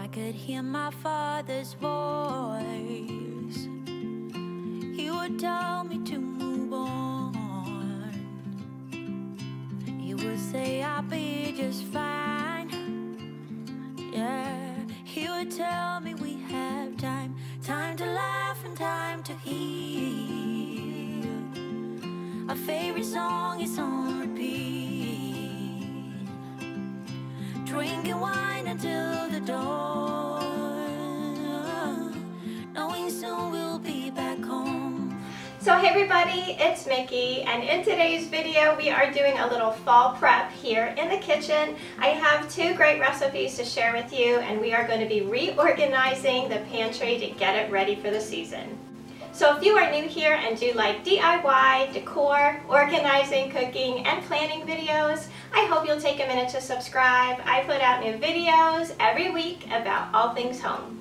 I could hear my father's voice, he would tell me to move on. He would say I'll be just fine. Yeah, he would tell me we have time, time to laugh and time to heal. Our favorite song is on repeat. Drinking wine until So hey everybody, it's Mickey and in today's video we are doing a little fall prep here in the kitchen. I have two great recipes to share with you and we are going to be reorganizing the pantry to get it ready for the season. So if you are new here and do like DIY, decor, organizing, cooking, and planning videos, I hope you'll take a minute to subscribe. I put out new videos every week about all things home.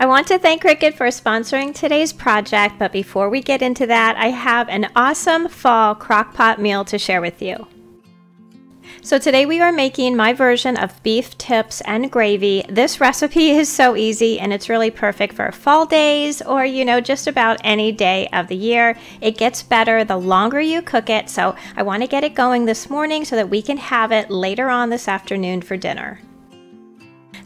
I want to thank Cricut for sponsoring today's project, but before we get into that, I have an awesome fall crockpot meal to share with you. So today we are making my version of beef tips and gravy. This recipe is so easy and it's really perfect for fall days or, you know, just about any day of the year. It gets better the longer you cook it. So I want to get it going this morning so that we can have it later on this afternoon for dinner.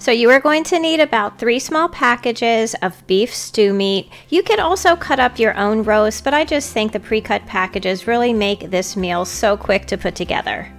So you are going to need about three small packages of beef stew meat. You could also cut up your own roast, but I just think the pre-cut packages really make this meal so quick to put together.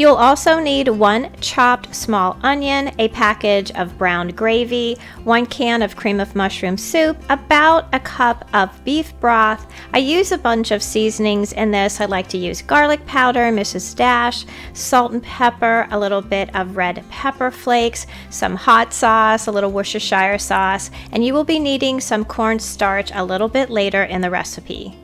You'll also need one chopped small onion, a package of browned gravy, one can of cream of mushroom soup, about a cup of beef broth. I use a bunch of seasonings in this. I like to use garlic powder, Mrs. Dash, salt and pepper, a little bit of red pepper flakes, some hot sauce, a little Worcestershire sauce, and you will be needing some cornstarch a little bit later in the recipe.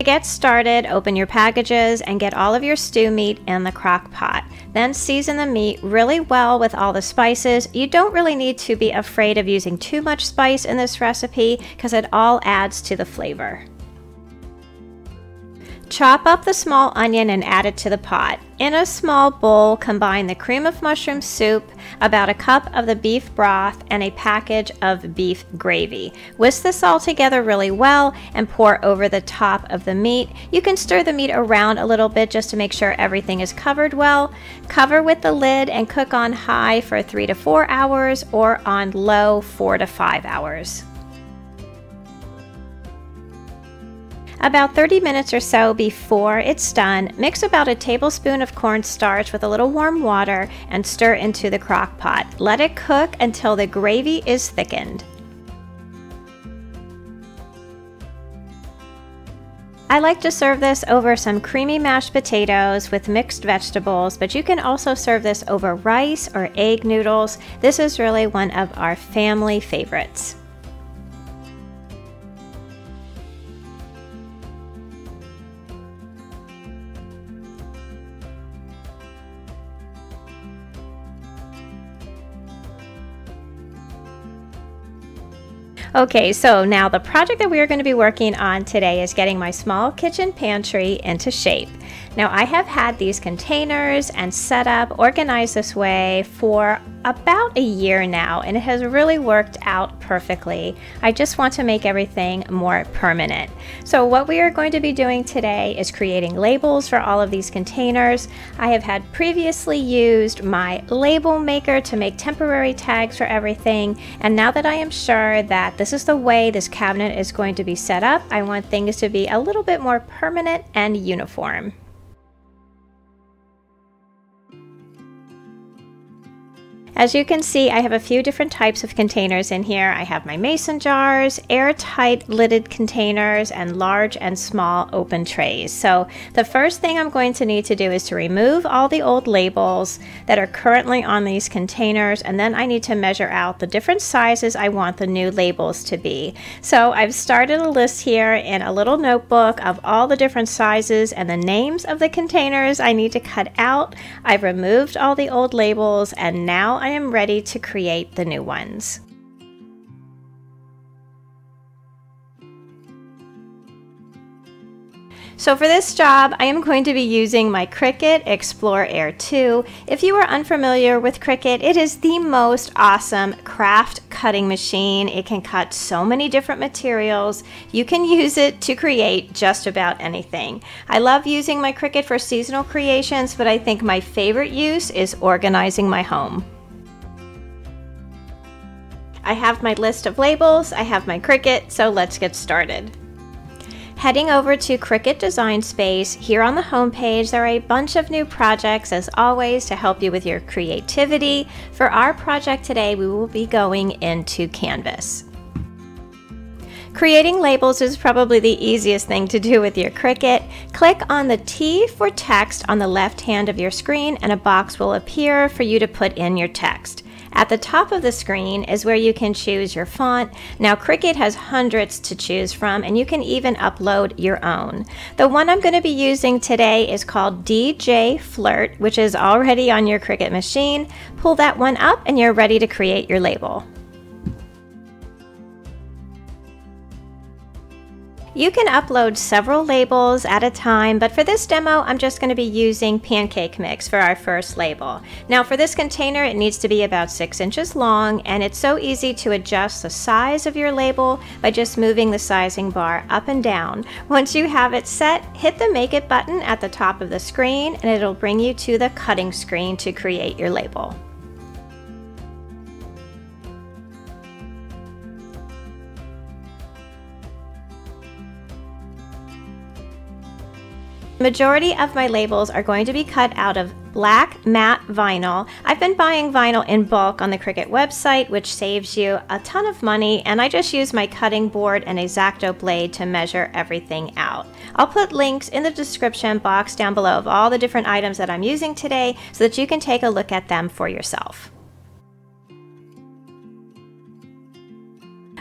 To get started, open your packages and get all of your stew meat in the crock pot. Then season the meat really well with all the spices. You don't really need to be afraid of using too much spice in this recipe because it all adds to the flavor. Chop up the small onion and add it to the pot. In a small bowl, combine the cream of mushroom soup, about a cup of the beef broth, and a package of beef gravy. Whisk this all together really well and pour over the top of the meat. You can stir the meat around a little bit just to make sure everything is covered well. Cover with the lid and cook on high for three to four hours or on low four to five hours. About 30 minutes or so before it's done, mix about a tablespoon of cornstarch with a little warm water and stir into the crock pot. Let it cook until the gravy is thickened. I like to serve this over some creamy mashed potatoes with mixed vegetables, but you can also serve this over rice or egg noodles. This is really one of our family favorites. Okay, so now the project that we are going to be working on today is getting my small kitchen pantry into shape. Now I have had these containers and set up organized this way for about a year now and it has really worked out perfectly. I just want to make everything more permanent. So what we are going to be doing today is creating labels for all of these containers. I have had previously used my label maker to make temporary tags for everything and now that I am sure that this is the way this cabinet is going to be set up, I want things to be a little bit more permanent and uniform. As you can see, I have a few different types of containers in here. I have my mason jars, airtight lidded containers, and large and small open trays. So the first thing I'm going to need to do is to remove all the old labels that are currently on these containers, and then I need to measure out the different sizes I want the new labels to be. So I've started a list here in a little notebook of all the different sizes and the names of the containers I need to cut out. I've removed all the old labels, and now I am ready to create the new ones. So for this job, I am going to be using my Cricut Explore Air 2. If you are unfamiliar with Cricut, it is the most awesome craft cutting machine. It can cut so many different materials. You can use it to create just about anything. I love using my Cricut for seasonal creations, but I think my favorite use is organizing my home. I have my list of labels, I have my Cricut, so let's get started. Heading over to Cricut Design Space, here on the homepage there are a bunch of new projects as always to help you with your creativity. For our project today we will be going into Canvas. Creating labels is probably the easiest thing to do with your Cricut. Click on the T for text on the left hand of your screen and a box will appear for you to put in your text. At the top of the screen is where you can choose your font. Now Cricut has hundreds to choose from and you can even upload your own. The one I'm going to be using today is called DJ Flirt, which is already on your Cricut machine. Pull that one up and you're ready to create your label. You can upload several labels at a time, but for this demo, I'm just going to be using Pancake Mix for our first label. Now for this container, it needs to be about six inches long, and it's so easy to adjust the size of your label by just moving the sizing bar up and down. Once you have it set, hit the Make It button at the top of the screen, and it'll bring you to the cutting screen to create your label. Majority of my labels are going to be cut out of black matte vinyl. I've been buying vinyl in bulk on the Cricut website, which saves you a ton of money, and I just use my cutting board and X-Acto blade to measure everything out. I'll put links in the description box down below of all the different items that I'm using today so that you can take a look at them for yourself.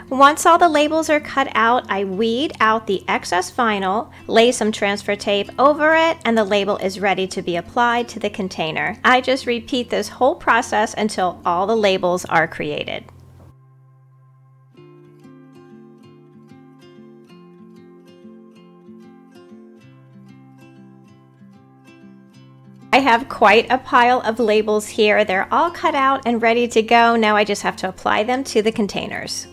Once all the labels are cut out, I weed out the excess vinyl, lay some transfer tape over it, and the label is ready to be applied to the container. I just repeat this whole process until all the labels are created. I have quite a pile of labels here. They're all cut out and ready to go. Now I just have to apply them to the containers.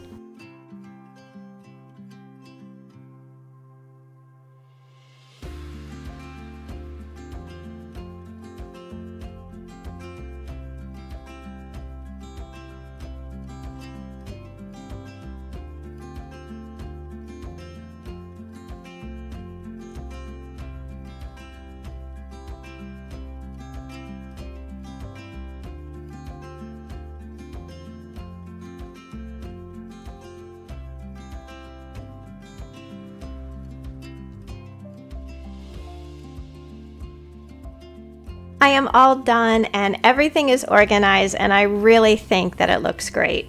I am all done and everything is organized and I really think that it looks great.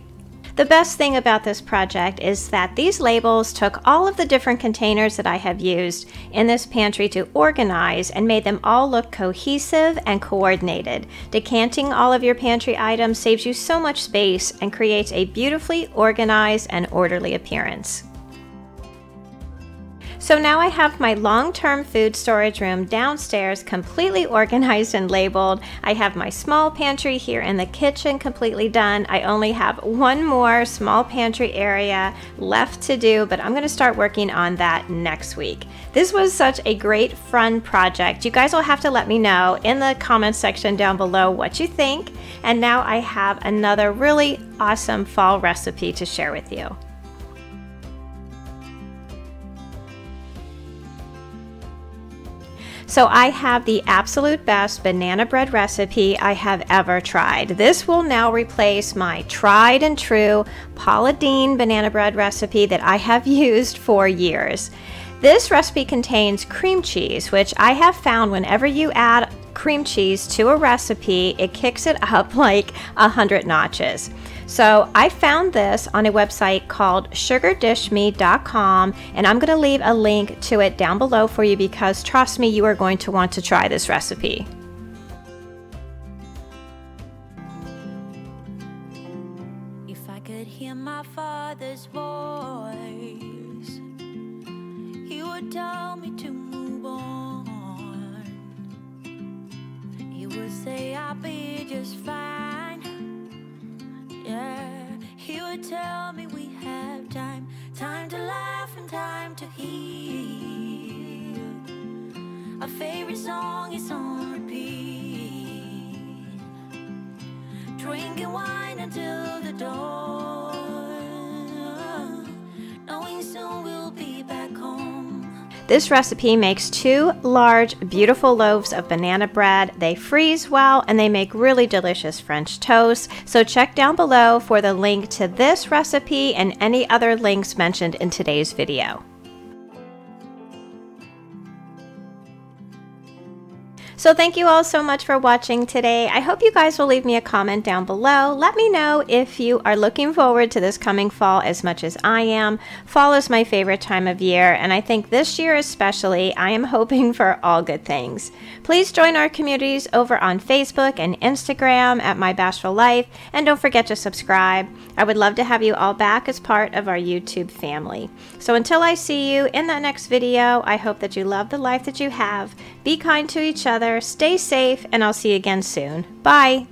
The best thing about this project is that these labels took all of the different containers that I have used in this pantry to organize and made them all look cohesive and coordinated. Decanting all of your pantry items saves you so much space and creates a beautifully organized and orderly appearance. So now I have my long-term food storage room downstairs completely organized and labeled. I have my small pantry here in the kitchen completely done. I only have one more small pantry area left to do, but I'm gonna start working on that next week. This was such a great fun project. You guys will have to let me know in the comments section down below what you think. And now I have another really awesome fall recipe to share with you. So I have the absolute best banana bread recipe I have ever tried. This will now replace my tried and true Paula Deen banana bread recipe that I have used for years. This recipe contains cream cheese, which I have found whenever you add cream cheese to a recipe, it kicks it up like a hundred notches. So I found this on a website called sugardishme.com and I'm going to leave a link to it down below for you because trust me, you are going to want to try this recipe. If I could hear my father's voice, he would tell me to would say, I'll be just fine. Yeah, he would tell me we have time, time to laugh and time to heal. Our favorite song This recipe makes two large, beautiful loaves of banana bread. They freeze well and they make really delicious French toast. So check down below for the link to this recipe and any other links mentioned in today's video. So thank you all so much for watching today. I hope you guys will leave me a comment down below. Let me know if you are looking forward to this coming fall as much as I am. Fall is my favorite time of year, and I think this year especially, I am hoping for all good things. Please join our communities over on Facebook and Instagram at My Bashful Life, and don't forget to subscribe. I would love to have you all back as part of our YouTube family. So until I see you in that next video, I hope that you love the life that you have. Be kind to each other, stay safe, and I'll see you again soon. Bye!